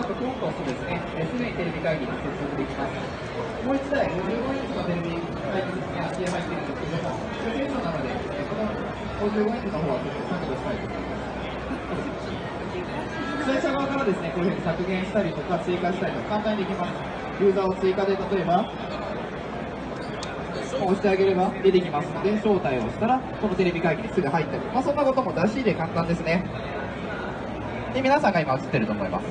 ちょっとコンと押すとですね、えすぐにテレビ会議に接続できます。もう1台、55インチのテレビ会議ですね、足へ入ってるんですけども、初心者なので、えこの55インチの方はちょっと削除したいと思います。主催者側からですね、こういうふうに削減したりとか追加したりとか簡単にできます。ユーザーを追加で例えば、押してあげれば出てきますので、招待をしたら、このテレビ会議にすぐ入ったり、まあ、そんなことも出し入れ簡単ですね。で、皆さんが今映ってると思います。